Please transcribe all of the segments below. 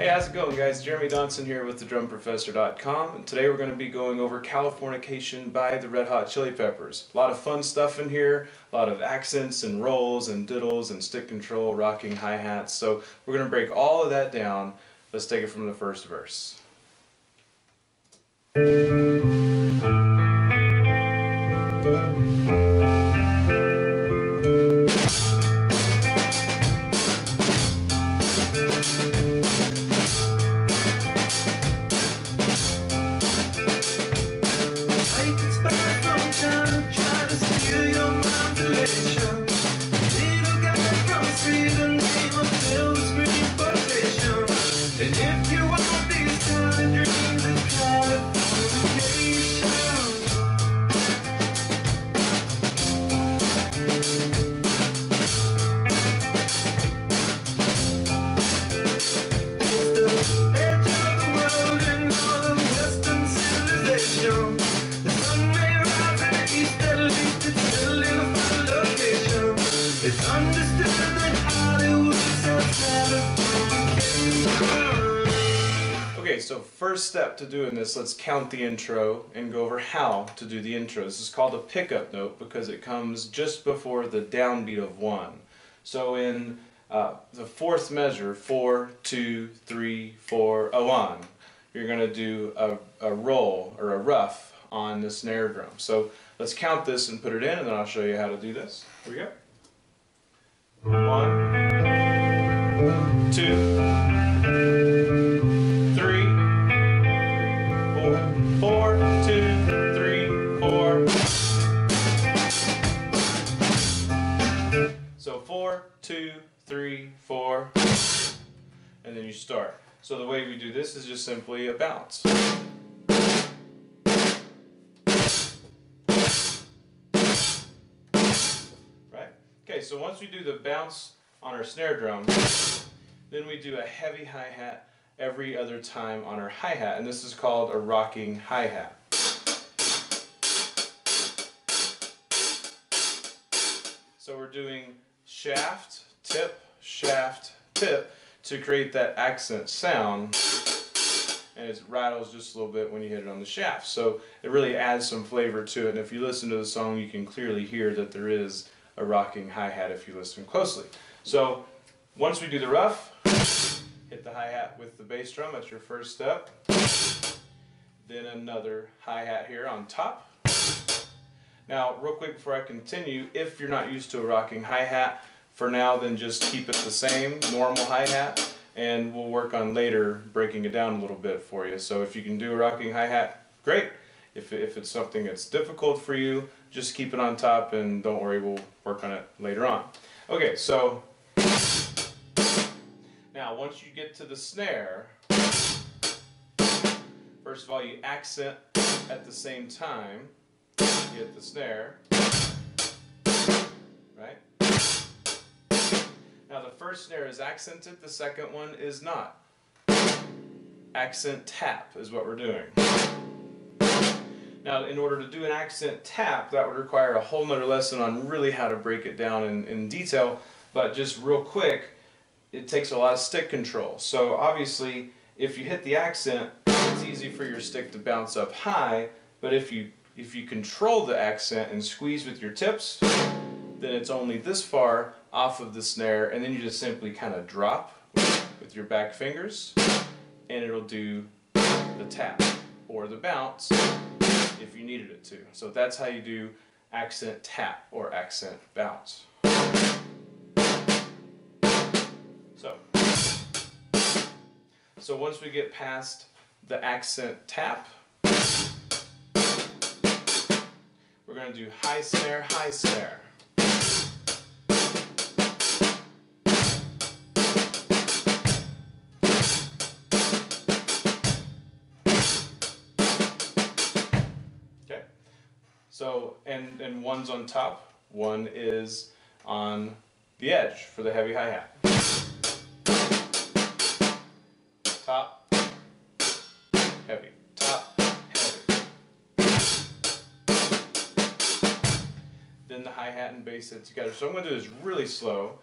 Hey, how's it going guys? Jeremy Donson here with thedrumprofessor.com and today we're going to be going over Californication by the Red Hot Chili Peppers. A lot of fun stuff in here, a lot of accents and rolls and diddles and stick control, rocking hi-hats. So we're going to break all of that down. Let's take it from the first verse. So first step to doing this, let's count the intro and go over how to do the intro. This is called a pickup note because it comes just before the downbeat of one. So in uh, the fourth measure, four, two, three, four, a one, you're going to do a, a roll or a rough on the snare drum. So let's count this and put it in and then I'll show you how to do this. Here we go. One, two, two, three, four, and then you start. So the way we do this is just simply a bounce. Right? Okay, so once we do the bounce on our snare drum, then we do a heavy hi-hat every other time on our hi-hat, and this is called a rocking hi-hat. So we're doing shaft, tip, shaft, tip to create that accent sound and it rattles just a little bit when you hit it on the shaft. So it really adds some flavor to it and if you listen to the song you can clearly hear that there is a rocking hi-hat if you listen closely. So once we do the rough, hit the hi-hat with the bass drum, that's your first step. Then another hi-hat here on top. Now, real quick before I continue, if you're not used to a rocking hi-hat, for now then just keep it the same, normal hi-hat, and we'll work on later breaking it down a little bit for you. So if you can do a rocking hi-hat, great. If, if it's something that's difficult for you, just keep it on top and don't worry, we'll work on it later on. Okay, so now once you get to the snare, first of all you accent at the same time, hit the snare, right? Now the first snare is accented, the second one is not. Accent tap is what we're doing. Now in order to do an accent tap, that would require a whole nother lesson on really how to break it down in, in detail, but just real quick, it takes a lot of stick control. So obviously, if you hit the accent, it's easy for your stick to bounce up high, but if you if you control the accent and squeeze with your tips, then it's only this far off of the snare, and then you just simply kind of drop with your back fingers, and it'll do the tap or the bounce if you needed it to. So that's how you do accent tap or accent bounce. So, so once we get past the accent tap, going to do high snare, high snare. Okay. So, and, and one's on top, one is on the edge for the heavy hi-hat. Then the hi-hat and bass hit together. So I'm going to do this really slow.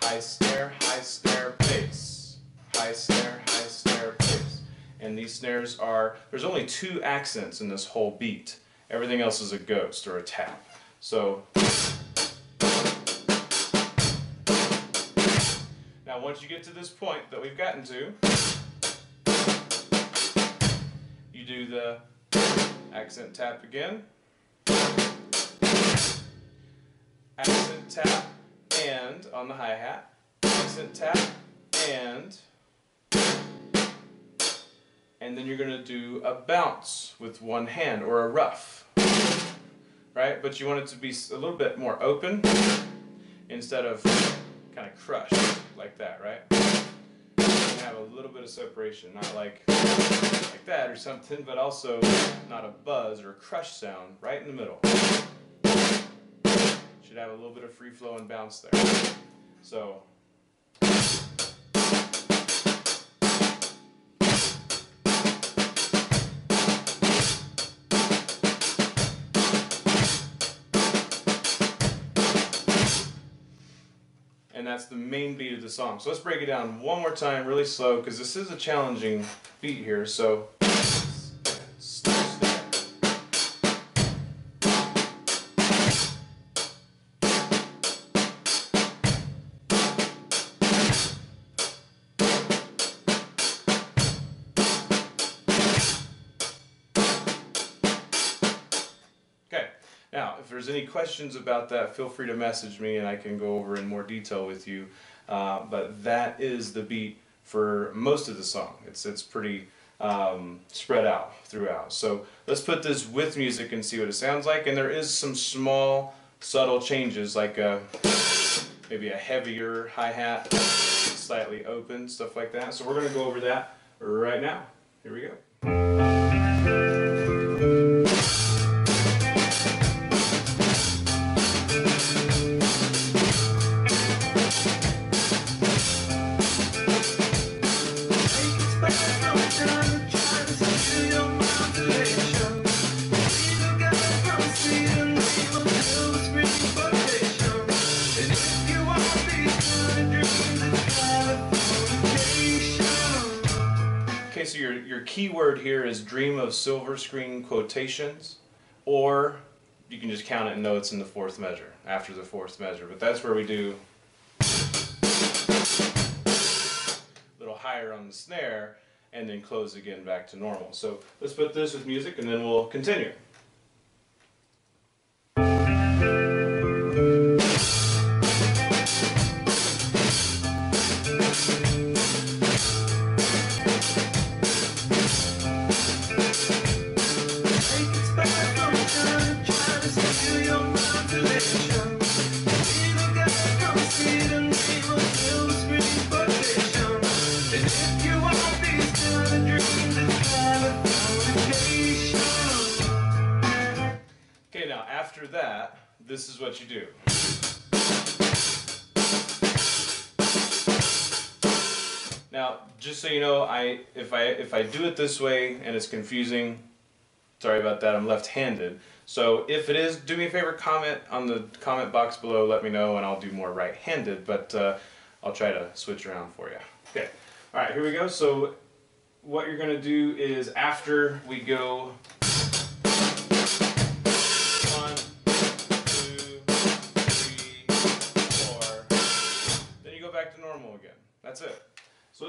high snare, high snare, bass. High snare, high snare, bass. And these snares are, there's only two accents in this whole beat. Everything else is a ghost or a tap. So, now once you get to this point that we've gotten to, you do the accent tap again, accent tap, and on the hi-hat, accent tap, and, and then you're going to do a bounce with one hand, or a ruff, right? But you want it to be a little bit more open, instead of kind of crushed, like that, right? Have a little bit of separation, not like, like that or something, but also not a buzz or a crush sound, right in the middle should have a little bit of free flow and bounce there. So. That's the main beat of the song. So let's break it down one more time really slow because this is a challenging beat here. So questions about that, feel free to message me and I can go over in more detail with you. Uh, but that is the beat for most of the song. It's, it's pretty um, spread out throughout. So let's put this with music and see what it sounds like. And there is some small, subtle changes like a, maybe a heavier hi-hat, slightly open, stuff like that. So we're going to go over that right now. Here we go. Your, your key word here is dream of silver screen quotations, or you can just count it and know it's in the fourth measure, after the fourth measure. But that's where we do a little higher on the snare, and then close again back to normal. So let's put this with music and then we'll continue. This is what you do. Now, just so you know, I if I if I do it this way and it's confusing, sorry about that. I'm left-handed. So if it is, do me a favor, comment on the comment box below. Let me know, and I'll do more right-handed. But uh, I'll try to switch around for you. Okay. All right. Here we go. So what you're to do is after we go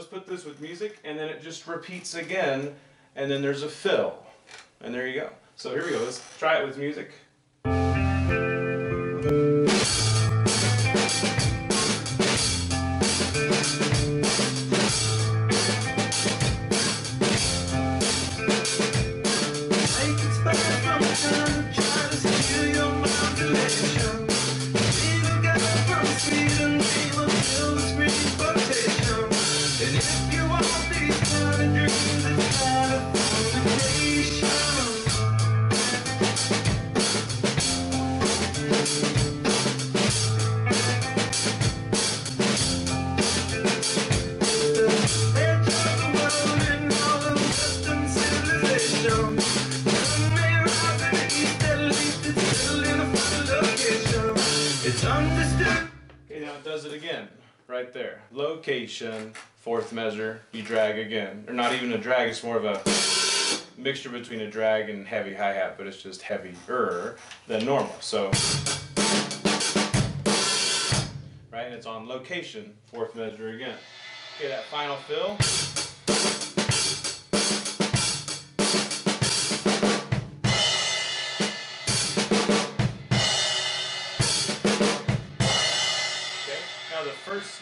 put this with music, and then it just repeats again, and then there's a fill. And there you go. So here we go. Let's try it with music. Right there. Location, fourth measure, you drag again. Or not even a drag, it's more of a mixture between a drag and heavy hi-hat, but it's just heavier than normal. So, right, and it's on location, fourth measure again. Okay, that final fill.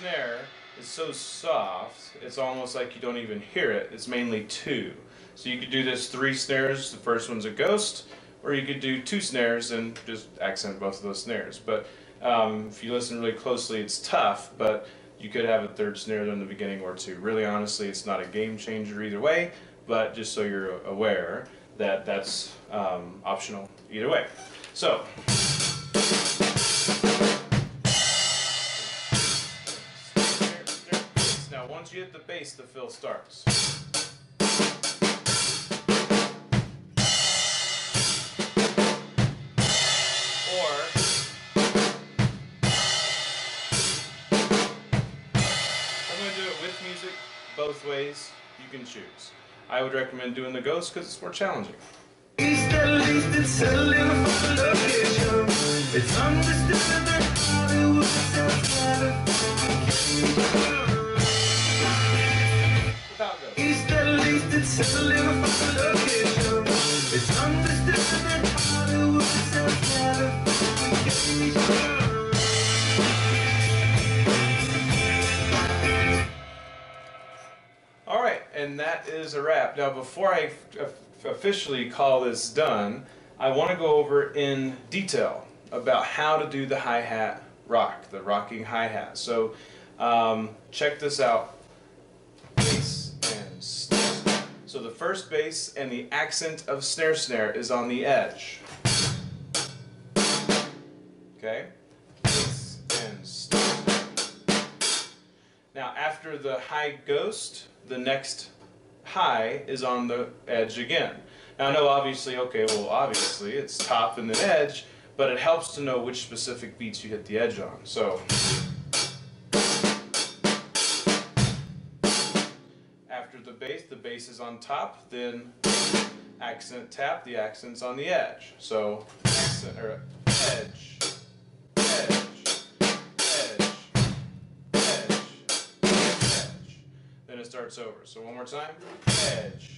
Snare is so soft, it's almost like you don't even hear it. It's mainly two. So you could do this three snares, the first one's a ghost, or you could do two snares and just accent both of those snares. But um, if you listen really closely, it's tough, but you could have a third snare in the beginning or two. Really honestly, it's not a game changer either way, but just so you're aware that that's um, optional either way. So, hit the bass, the fill starts. Or I'm gonna do it with music, both ways, you can choose. I would recommend doing the ghost because it's more challenging. That Hollywood and that is a wrap. Now, before I officially call this done, I want to go over in detail about how to do the hi-hat rock, the rocking hi-hat. So um, check this out. So the first bass and the accent of snare snare is on the edge. Okay? Now after the high ghost, the next high is on the edge again. Now I know obviously, okay, well obviously it's top and then edge, but it helps to know which specific beats you hit the edge on. So bass, is on top, then accent tap, the accent's on the edge. So accent or edge. Edge, edge, edge, Then it starts over. So one more time. Edge.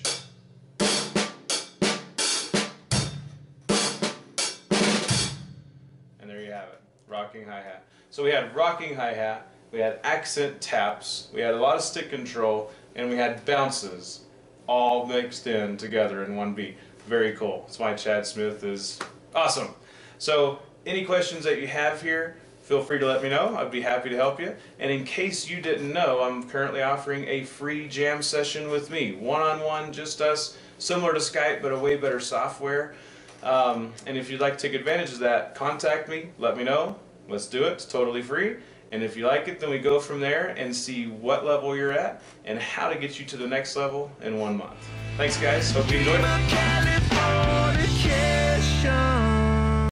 And there you have it. Rocking hi-hat. So we had rocking hi-hat, we had accent taps, we had a lot of stick control, and we had bounces all mixed in together in one beat. Very cool. That's why Chad Smith is awesome. So any questions that you have here, feel free to let me know. I'd be happy to help you. And in case you didn't know, I'm currently offering a free jam session with me. One-on-one, -on -one, just us, similar to Skype, but a way better software. Um, and if you'd like to take advantage of that, contact me, let me know. Let's do it. It's totally free. And if you like it, then we go from there and see what level you're at and how to get you to the next level in one month. Thanks, guys. Hope you enjoyed it.